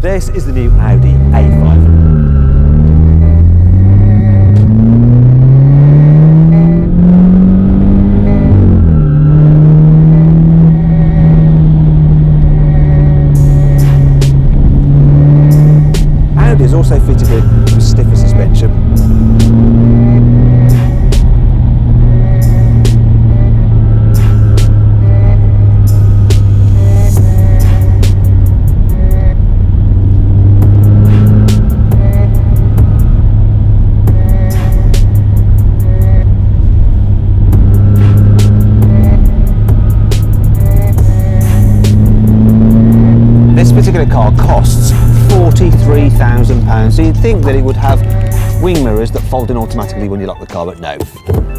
This is the new Audi A5. Audi is also fitted with stiffer particular car costs £43,000, so you'd think that it would have wing mirrors that fold in automatically when you lock the car, but no.